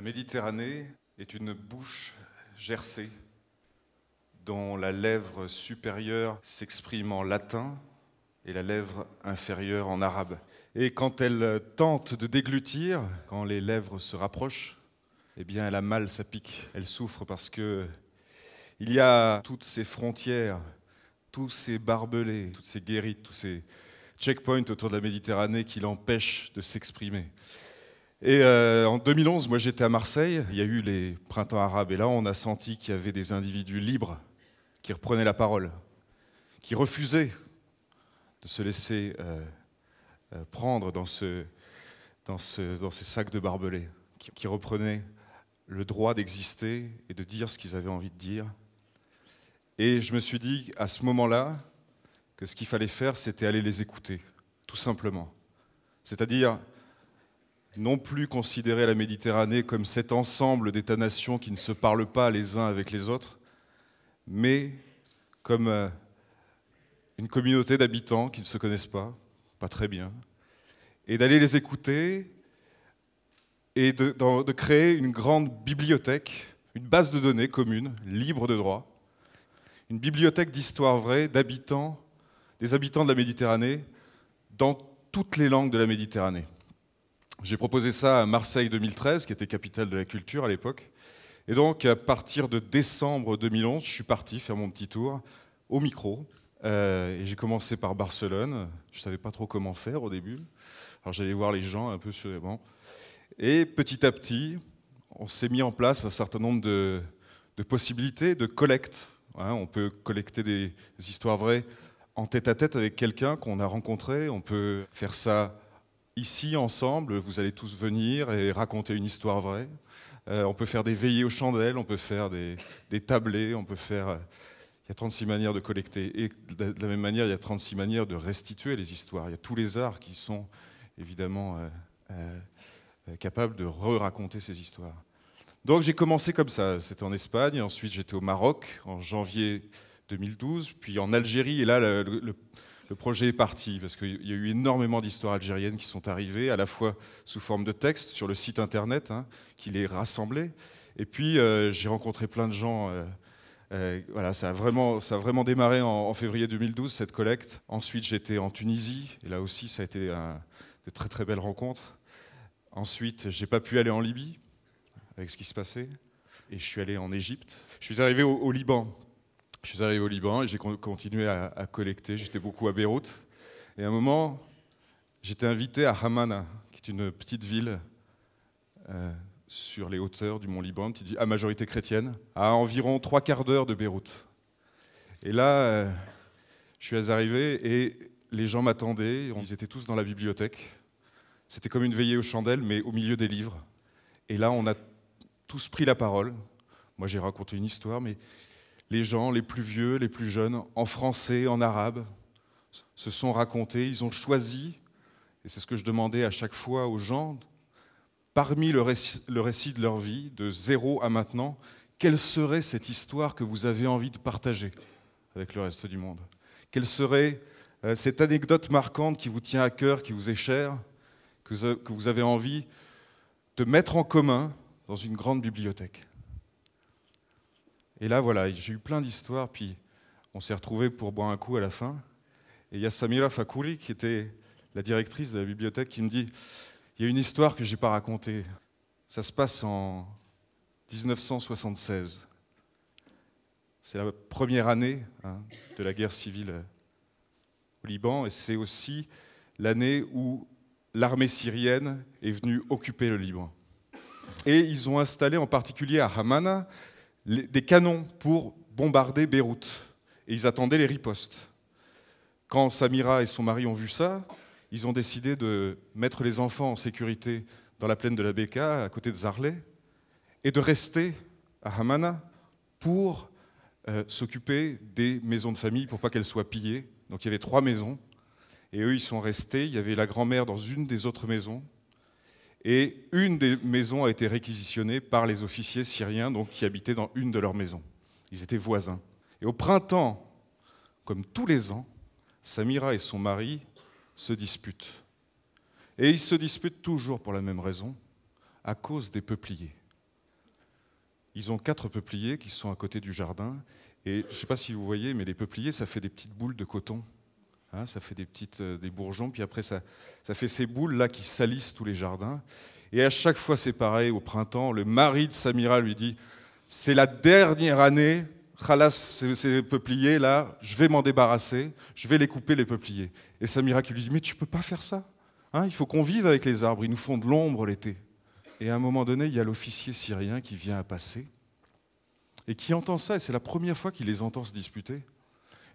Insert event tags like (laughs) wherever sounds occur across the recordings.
La Méditerranée est une bouche gercée dont la lèvre supérieure s'exprime en latin et la lèvre inférieure en arabe. Et quand elle tente de déglutir, quand les lèvres se rapprochent, eh bien elle a mal, ça pique, elle souffre parce que il y a toutes ces frontières, tous ces barbelés, toutes ces guérites, tous ces checkpoints autour de la Méditerranée qui l'empêchent de s'exprimer. Et euh, en 2011, moi j'étais à Marseille, il y a eu les printemps arabes, et là on a senti qu'il y avait des individus libres qui reprenaient la parole, qui refusaient de se laisser euh, euh, prendre dans, ce, dans, ce, dans, ces sacs de barbelés, qui, qui reprenaient le droit d'exister et de dire ce qu'ils avaient envie de dire. Et je me suis dit à ce moment-là que ce qu'il fallait faire, c'était aller les écouter, tout simplement. C'est-à-dire non plus considérer la Méditerranée comme cet ensemble d'États-nations qui ne se parlent pas les uns avec les autres, mais comme euh, une communauté d'habitants qui ne se connaissent pas, pas très bien, et d'aller les écouter et de, créer une grande bibliothèque, une base de données commune, libre de droit, une bibliothèque d'histoire vraie d'habitants, des habitants de la Méditerranée, dans toutes les langues de la Méditerranée. J'ai proposé ça à Marseille 2013, qui était capitale de la culture à l'époque. Et donc, à partir de décembre 2011, je suis parti faire mon petit tour au micro. Euh, et j'ai commencé par Barcelone. Je ne savais pas trop comment faire au début. Alors, j'allais voir les gens un peu sur. Bon. Et petit à petit, on s'est mis en place un certain nombre de, de possibilités de collecte. Hein, on peut collecter des histoires vraies en tête à tête avec quelqu'un qu'on a rencontré. On peut faire ça ici ensemble, vous allez tous venir et raconter une histoire vraie. Euh, on peut faire des veillées aux chandelles, on peut faire des, tablés, on peut faire... Euh, il y a 36 manières de collecter. Et de la même manière, il y a 36 manières de restituer les histoires. Il y a tous les arts qui sont évidemment euh, capables de re-raconter ces histoires. Donc j'ai commencé comme ça. C'était en Espagne, ensuite j'étais au Maroc en janvier 2012, puis en Algérie. Et là, le projet est parti, parce qu'il y a eu énormément d'histoires algériennes qui sont arrivées, à la fois sous forme de texte sur le site internet, hein, qui les rassemblait, et puis euh, j'ai rencontré plein de gens. Euh, euh, voilà, ça a, vraiment, démarré en, février 2012, cette collecte. Ensuite, j'étais en Tunisie, et là aussi, ça a été de très très belles rencontres. Ensuite, j'ai pas pu aller en Libye, avec ce qui se passait, et je suis allé en Égypte. Je suis arrivé au Liban, je suis arrivé au Liban et j'ai continué à, collecter. J'étais beaucoup à Beyrouth. Et à un moment, j'étais invité à Hamana, qui est une petite ville euh, sur les hauteurs du mont Liban, petite ville à majorité chrétienne, à environ trois quarts d'heure de Beyrouth. Et là, euh, je suis arrivé et les gens m'attendaient. Ils étaient tous dans la bibliothèque. C'était comme une veillée aux chandelles, mais au milieu des livres. Et là, on a tous pris la parole. Moi, j'ai raconté une histoire, mais les gens, les plus vieux, les plus jeunes, en français, en arabe, se sont racontés, ils ont choisi, et c'est ce que je demandais à chaque fois aux gens, parmi le récit, de leur vie, de zéro à maintenant, quelle serait cette histoire que vous avez envie de partager avec le reste du monde? Quelle serait euh, cette anecdote marquante qui vous tient à cœur, qui vous est chère, que vous avez envie de mettre en commun dans une grande bibliothèque? Et là, voilà, j'ai eu plein d'histoires, puis on s'est retrouvés pour boire un coup à la fin. Et il y a Samira Fakouri, qui était la directrice de la bibliothèque, qui me dit Il y a une histoire que je n'ai pas racontée. Ça se passe en 1976. C'est la première année hein, de la guerre civile au Liban, et c'est aussi l'année où l'armée syrienne est venue occuper le Liban. Et ils ont installé en particulier à Hamana des canons pour bombarder Beyrouth. Et ils attendaient les ripostes. Quand Samira et son mari ont vu ça, ils ont décidé de mettre les enfants en sécurité dans la plaine de la Beka, à côté de Zarlé, et de rester à Hamana pour euh, s'occuper des maisons de famille, pour pas qu'elles soient pillées. Donc il y avait trois maisons, et eux, ils sont restés. Il y avait la grand-mère dans une des autres maisons, et une des maisons a été réquisitionnée par les officiers syriens donc, qui habitaient dans une de leurs maisons. Ils étaient voisins. Et au printemps, comme tous les ans, Samira et son mari se disputent. Et ils se disputent toujours pour la même raison, à cause des peupliers. ils ont quatre peupliers qui sont à côté du jardin. Et je ne sais pas si vous voyez, mais les peupliers, ça fait des petites boules de coton. Hein, ça fait des petites euh, des bourgeons, puis après ça, ça fait ces boules là qui salissent tous les jardins. Et à chaque fois c'est pareil. Au printemps, le mari de Samira lui dit c'est la dernière année. Khalas, ces, peupliers là, je vais m'en débarrasser, je vais les couper les peupliers. Et Samira lui dit mais tu peux pas faire ça. Hein, il faut qu'on vive avec les arbres. Ils nous font de l'ombre l'été. Et à un moment donné, il y a l'officier syrien qui vient à passer et qui entend ça. Et c'est la première fois qu'il les entend se disputer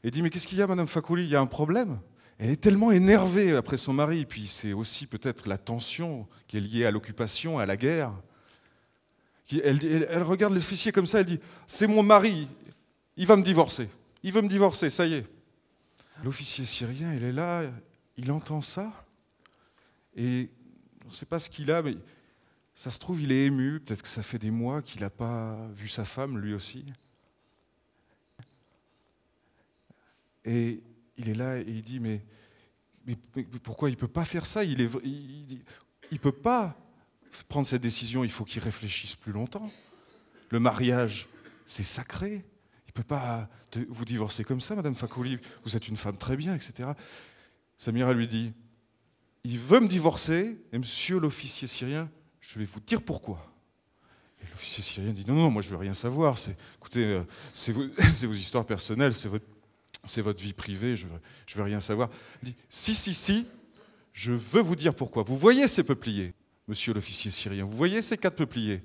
et dit Mais qu'est-ce qu'il y a, Madame Fakouli? Il y a un problème Elle est tellement énervée après son mari, et puis c'est aussi peut-être la tension qui est liée à l'occupation, à la guerre. Elle, elle, elle regarde l'officier comme ça, elle dit C'est mon mari, il va me divorcer. Il veut me divorcer, ça y est. L'officier syrien, il est là, il entend ça, et on ne sait pas ce qu'il a, mais ça se trouve, il est ému, peut-être que ça fait des mois qu'il n'a pas vu sa femme, lui aussi. Et il est là et il dit, mais, pourquoi il ne peut pas faire ça? Il ne il, peut pas prendre cette décision, il faut qu'il réfléchisse plus longtemps. Le mariage, c'est sacré. Il ne peut pas vous divorcer comme ça, Madame Fakouli, vous êtes une femme très bien, etc. Samira lui dit, il veut me divorcer, et monsieur l'officier syrien, je vais vous dire pourquoi. L'officier syrien dit, non, non, moi je veux rien savoir, écoutez, euh, c'est vos, (laughs) vos histoires personnelles, c'est votre c'est votre vie privée, je ne veux rien savoir. Il dit, si, si, si, je veux vous dire pourquoi. Vous voyez ces peupliers, monsieur l'officier syrien, vous voyez ces quatre peupliers?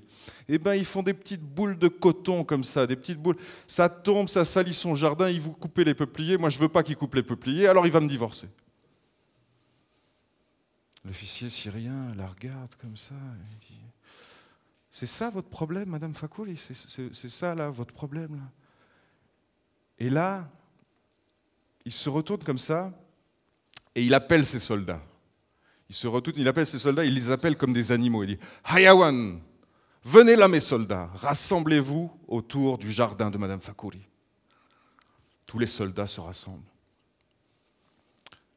Eh bien, ils font des petites boules de coton comme ça, des petites boules. Ça tombe, ça salit son jardin, il vous coupez les peupliers. Moi, je ne veux pas qu'il coupe les peupliers, alors il va me divorcer. L'officier syrien la regarde comme ça, il dit, c'est ça votre problème, Madame Fakouli? C'est ça, là, votre problème, Et là, il se retourne comme ça et il appelle ses soldats. Il se retourne, il appelle ses soldats, il les appelle comme des animaux. Il dit Hayawan, venez là mes soldats, rassemblez-vous autour du jardin de Madame Fakouri. Tous les soldats se rassemblent.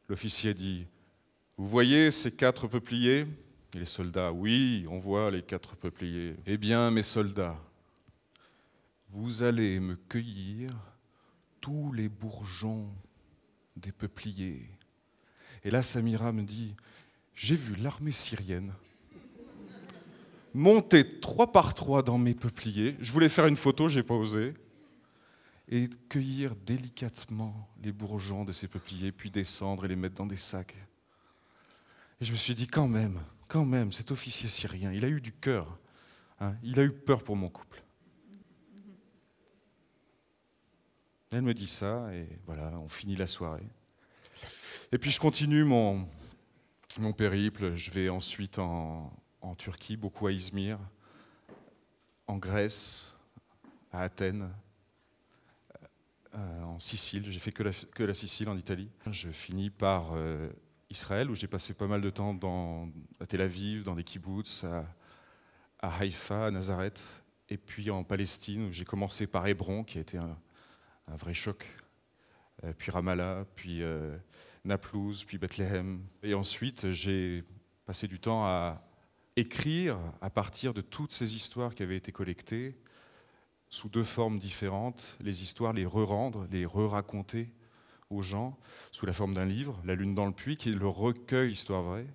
L'officier dit Vous voyez ces quatre peupliers? Et les soldats Oui, on voit les quatre peupliers. Eh bien, mes soldats, vous allez me cueillir tous les bourgeons des peupliers. Et là, Samira me dit, j'ai vu l'armée syrienne monter trois par trois dans mes peupliers. Je voulais faire une photo, j'ai pas osé. Et cueillir délicatement les bourgeons de ces peupliers, puis descendre et les mettre dans des sacs. Et je me suis dit, quand même, quand même, cet officier syrien, il a eu du cœur. Hein, il a eu peur pour mon couple. Elle me dit ça, et voilà, on finit la soirée. Et puis je continue mon, mon périple. Je vais ensuite en, en, Turquie, beaucoup à Izmir, en Grèce, à Athènes, euh, en Sicile. J'ai fait que la, que la, Sicile en Italie. Je finis par euh, Israël, où j'ai passé pas mal de temps dans, à Tel Aviv, dans des kibbutz, à, à Haïfa, à Nazareth, et puis en Palestine, où j'ai commencé par Hébron, qui a été un, un vrai choc. Euh, puis Ramallah, puis euh, Naplouse, puis Bethléem. Et ensuite, j'ai passé du temps à écrire à partir de toutes ces histoires qui avaient été collectées sous deux formes différentes, les histoires, les re-rendre, les re-raconter aux gens sous la forme d'un livre, La Lune dans le puits, qui est le recueil Histoire vraie,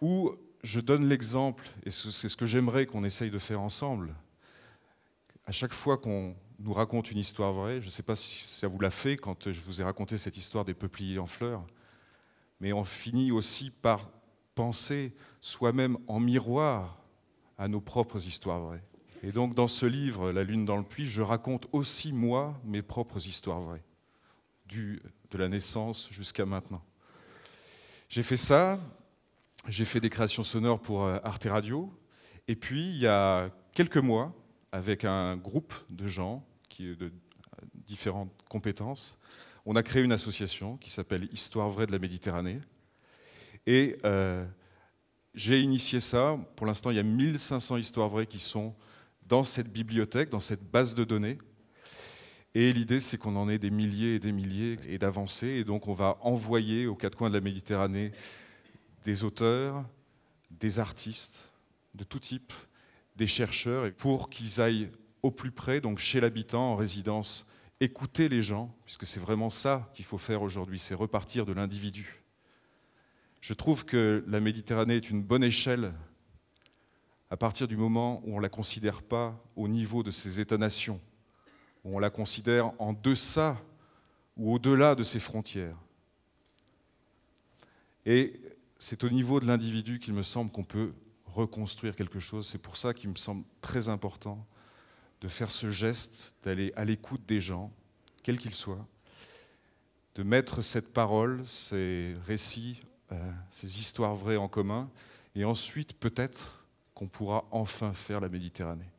où je donne l'exemple, et c'est ce que j'aimerais qu'on essaye de faire ensemble. À chaque fois qu'on nous raconte une histoire vraie. Je ne sais pas si ça vous l'a fait quand je vous ai raconté cette histoire des peupliers en fleurs, mais on finit aussi par penser soi-même en miroir à nos propres histoires vraies. Et donc dans ce livre, La Lune dans le puits, je raconte aussi moi mes propres histoires vraies, du, de la naissance jusqu'à maintenant. J'ai fait ça, j'ai fait des créations sonores pour euh, Arte Radio, et puis il y a quelques mois, avec un groupe de gens qui de différentes compétences. On a créé une association qui s'appelle Histoire vraie de la Méditerranée. Et euh, j'ai initié ça. Pour l'instant, il y a 1500 histoires vraies qui sont dans cette bibliothèque, dans cette base de données. Et l'idée, c'est qu'on en ait des milliers et des milliers et d'avancer. Et donc, on va envoyer aux quatre coins de la Méditerranée des auteurs, des artistes de tout type, des chercheurs pour qu'ils aillent au plus près, donc chez l'habitant en résidence, écouter les gens, puisque c'est vraiment ça qu'il faut faire aujourd'hui, c'est repartir de l'individu. Je trouve que la Méditerranée est une bonne échelle à partir du moment où on ne la considère pas au niveau de ses États-nations, où on la considère en deçà ou au-delà de ses frontières. Et c'est au niveau de l'individu qu'il me semble qu'on peut reconstruire quelque chose. C'est pour ça qu'il me semble très important de faire ce geste, d'aller à l'écoute des gens, quels qu'ils soient, de mettre cette parole, ces récits, euh, ces histoires vraies en commun, et ensuite peut-être qu'on pourra enfin faire la Méditerranée.